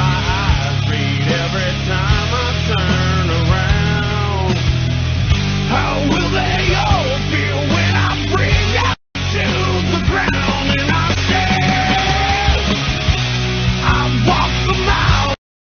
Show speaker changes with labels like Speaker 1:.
Speaker 1: my